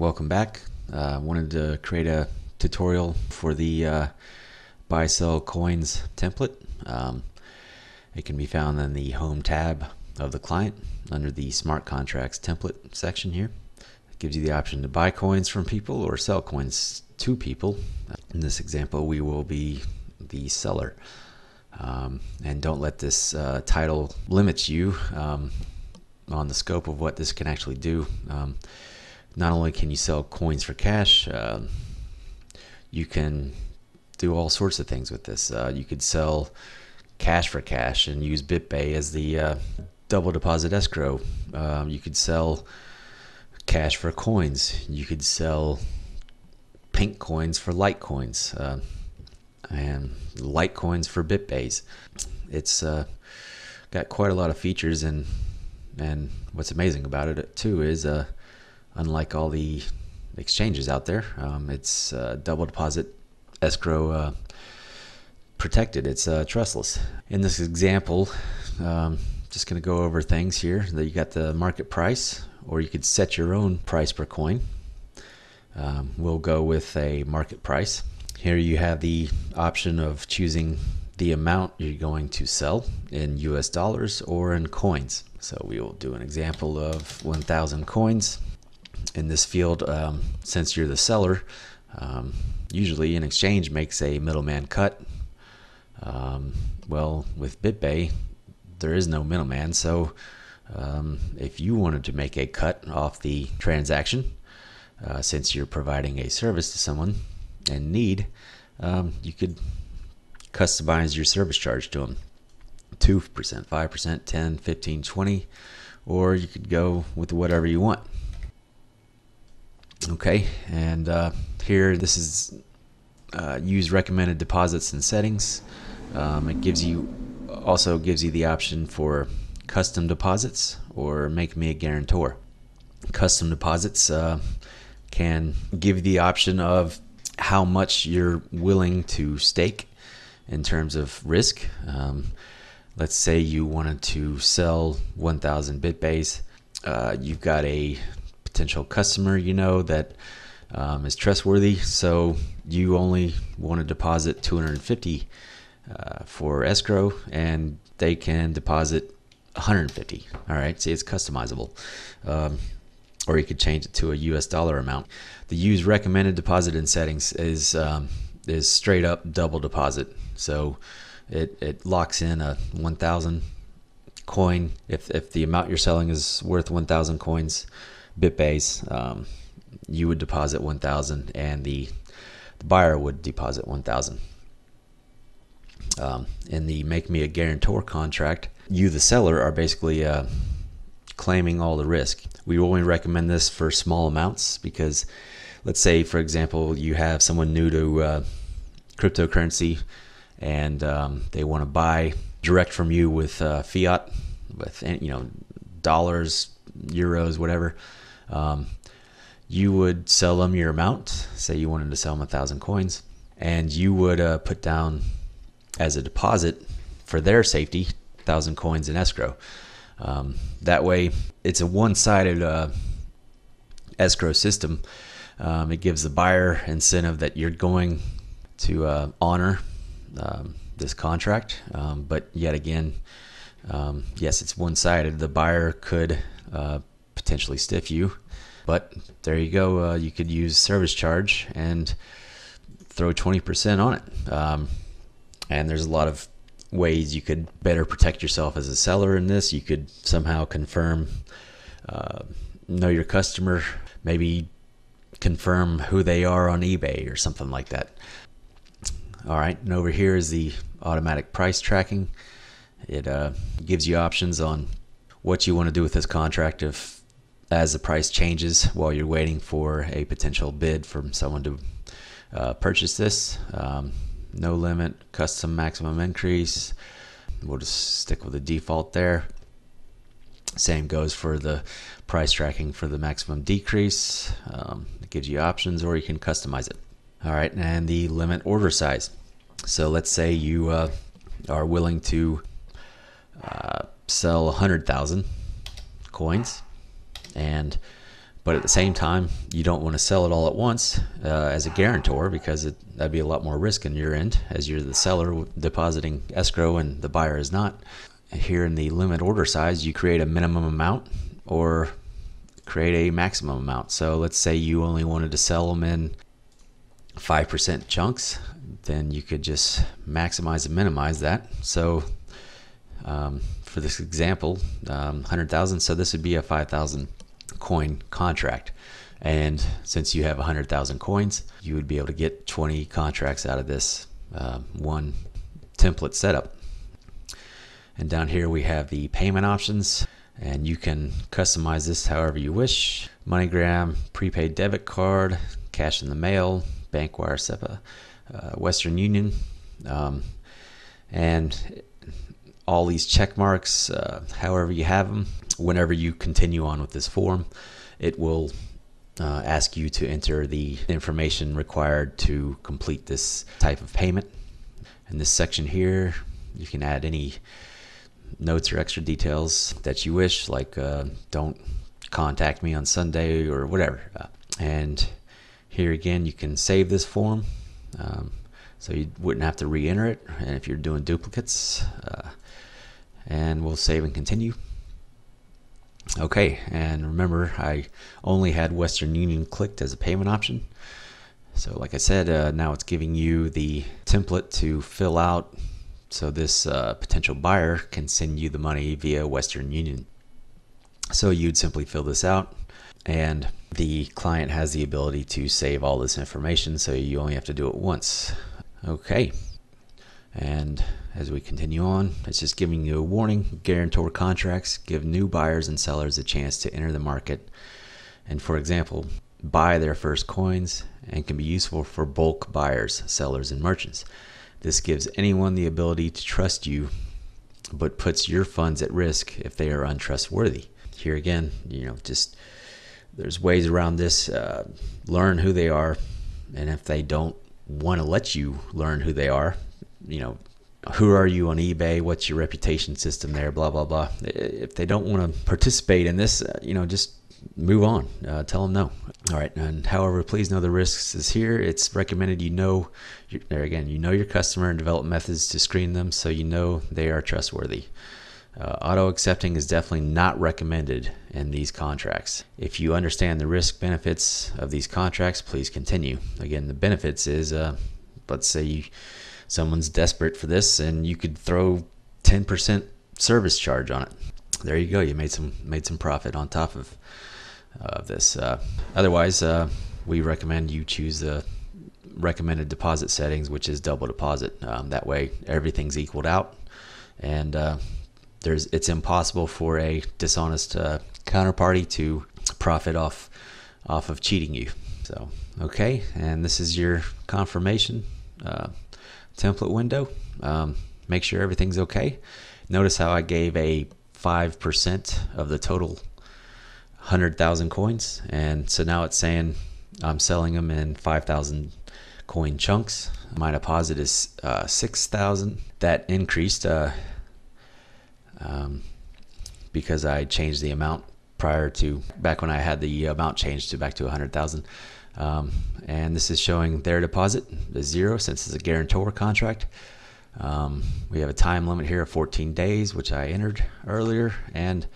welcome back. I uh, wanted to create a tutorial for the uh, buy sell coins template. Um, it can be found in the home tab of the client under the smart contracts template section here. It gives you the option to buy coins from people or sell coins to people. In this example, we will be the seller. Um, and don't let this uh, title limit you um, on the scope of what this can actually do. Um, not only can you sell coins for cash, uh, you can do all sorts of things with this. Uh, you could sell cash for cash and use BitBay as the uh, double deposit escrow. Um, you could sell cash for coins. You could sell pink coins for Litecoins uh, and Litecoins for BitBays. It's uh, got quite a lot of features and and what's amazing about it too is uh, unlike all the exchanges out there, um, it's uh, double deposit escrow uh, protected. It's uh, trustless. In this example, um, just going to go over things here. That you got the market price, or you could set your own price per coin. Um, we'll go with a market price. Here you have the option of choosing the amount you're going to sell in US dollars or in coins. So we will do an example of 1,000 coins. In this field, um, since you're the seller, um, usually an exchange makes a middleman cut. Um, well, with BitBay, there is no middleman. So um, if you wanted to make a cut off the transaction, uh, since you're providing a service to someone in need, um, you could customize your service charge to them 2%, 5%, 10, 15, 20, or you could go with whatever you want. Okay, and uh, here this is uh, use recommended deposits and settings. Um, it gives you also gives you the option for custom deposits or make me a guarantor. Custom deposits uh, can give the option of how much you're willing to stake in terms of risk. Um, let's say you wanted to sell 1,000 BitBays. Uh, you've got a potential customer you know that um, is trustworthy, so you only want to deposit 250 uh, for escrow, and they can deposit 150. All right, see, it's customizable. Um, or you could change it to a US dollar amount. The use recommended deposit in settings is um, is straight up double deposit. So it, it locks in a 1,000 coin. If, if the amount you're selling is worth 1,000 coins, BitBays, um, you would deposit 1,000 and the, the buyer would deposit 1,000. Um, in the make me a guarantor contract, you, the seller, are basically uh, claiming all the risk. We only recommend this for small amounts because, let's say, for example, you have someone new to uh, cryptocurrency and um, they want to buy direct from you with uh, fiat, with you know dollars, euros, whatever. Um, you would sell them your amount. Say you wanted to sell them a thousand coins, and you would uh, put down as a deposit for their safety, thousand coins in escrow. Um, that way, it's a one-sided uh, escrow system. Um, it gives the buyer incentive that you're going to uh, honor um, this contract. Um, but yet again, um, yes, it's one sided. The buyer could uh, potentially stiff you. But there you go. Uh, you could use service charge and throw 20% on it. Um, and there's a lot of ways you could better protect yourself as a seller in this. You could somehow confirm, uh, know your customer, maybe confirm who they are on eBay or something like that. All right, and over here is the automatic price tracking. It uh, gives you options on what you want to do with this contract if as the price changes while you're waiting for a potential bid from someone to uh, purchase this. Um, no limit, custom maximum increase. We'll just stick with the default there. Same goes for the price tracking for the maximum decrease. Um, it gives you options or you can customize it. All right, and the limit order size. So let's say you uh, are willing to uh, sell 100,000 coins, and But at the same time, you don't want to sell it all at once uh, as a guarantor because it, that'd be a lot more risk on your end as you're the seller depositing escrow and the buyer is not. Here in the limit order size, you create a minimum amount or create a maximum amount. So let's say you only wanted to sell them in 5% chunks, then you could just maximize and minimize that. So um, for this example, um, 100,000, so this would be a 5,000 coin contract. And since you have 100,000 coins, you would be able to get 20 contracts out of this uh, one template setup. And down here we have the payment options and you can customize this however you wish. MoneyGram, prepaid debit card, cash in the mail, Bankwire SEPA, uh, Western Union, um, and all these check marks, uh, however you have them, whenever you continue on with this form, it will uh, ask you to enter the information required to complete this type of payment. In this section here, you can add any notes or extra details that you wish, like uh, don't contact me on Sunday or whatever. Uh, and here again, you can save this form. Um, so you wouldn't have to re-enter it. And if you're doing duplicates, uh, and we'll save and continue. Okay, and remember I only had Western Union clicked as a payment option. So like I said, uh, now it's giving you the template to fill out so this uh, potential buyer can send you the money via Western Union. So you'd simply fill this out and the client has the ability to save all this information so you only have to do it once. Okay, and as we continue on, it's just giving you a warning. Guarantor contracts give new buyers and sellers a chance to enter the market and, for example, buy their first coins and can be useful for bulk buyers, sellers, and merchants. This gives anyone the ability to trust you, but puts your funds at risk if they are untrustworthy. Here again, you know, just there's ways around this. Uh, learn who they are, and if they don't want to let you learn who they are, you know, who are you on eBay? What's your reputation system there? Blah blah blah. If they don't want to participate in this, uh, you know, just move on. Uh, tell them no. All right. And however, please know the risks is here. It's recommended you know, there again, you know your customer and develop methods to screen them so you know they are trustworthy. Uh, auto accepting is definitely not recommended in these contracts. If you understand the risk benefits of these contracts, please continue. Again, the benefits is, uh, let's say you someone's desperate for this and you could throw 10% service charge on it there you go you made some made some profit on top of uh, this uh, otherwise uh, we recommend you choose the recommended deposit settings which is double deposit um, that way everything's equaled out and uh, there's it's impossible for a dishonest uh, counterparty to profit off off of cheating you so okay and this is your confirmation uh, template window. Um, make sure everything's okay. Notice how I gave a 5% of the total 100,000 coins. And so now it's saying I'm selling them in 5,000 coin chunks. My deposit is uh, 6,000. That increased uh, um, because I changed the amount prior to back when I had the amount changed to back to 100,000. Um, and this is showing their deposit is zero since it's a guarantor contract. Um, we have a time limit here of 14 days, which I entered earlier, and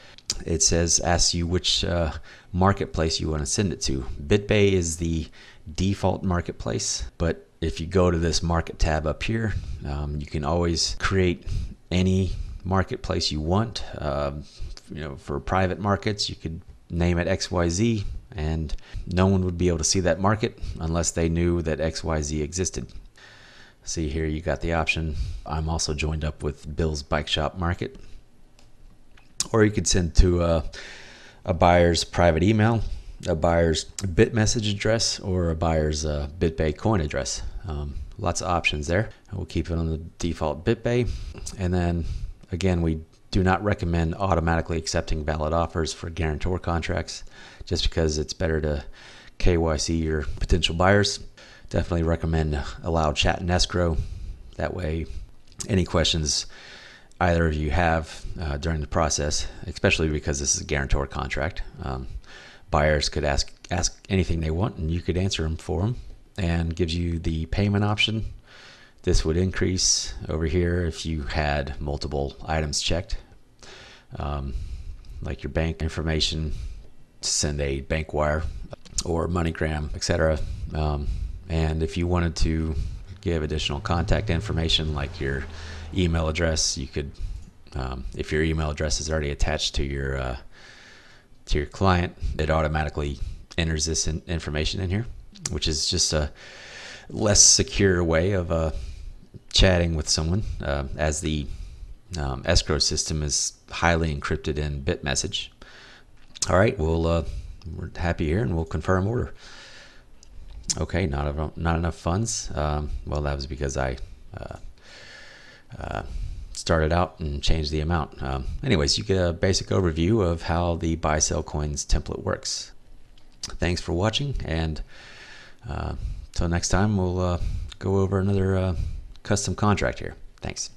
it says asks you which uh, marketplace you want to send it to. BitBay is the default marketplace, but if you go to this market tab up here, um, you can always create any marketplace you want. Uh, you know, for private markets, you could name it XYZ and no one would be able to see that market unless they knew that XYZ existed. See here, you got the option. I'm also joined up with Bill's Bike Shop Market. Or you could send to a, a buyer's private email, a buyer's BitMessage address, or a buyer's uh, BitBay coin address. Um, lots of options there. We'll keep it on the default BitBay. And then again, we do not recommend automatically accepting valid offers for guarantor contracts just because it's better to KYC your potential buyers. Definitely recommend allow chat and escrow. That way, any questions either of you have uh, during the process, especially because this is a guarantor contract, um, buyers could ask ask anything they want, and you could answer them for them, and gives you the payment option. This would increase over here if you had multiple items checked, um, like your bank information, send a bank wire or MoneyGram, etc. Um, and if you wanted to give additional contact information like your email address, you could, um, if your email address is already attached to your uh, to your client, it automatically enters this in information in here, which is just a less secure way of uh, chatting with someone, uh, as the um, escrow system is highly encrypted in Bitmessage. All right, we'll uh, we're happy here, and we'll confirm order. Okay, not not enough funds. Um, well, that was because I uh, uh, started out and changed the amount. Um, anyways, you get a basic overview of how the buy sell coins template works. Thanks for watching, and until uh, next time, we'll uh, go over another uh, custom contract here. Thanks.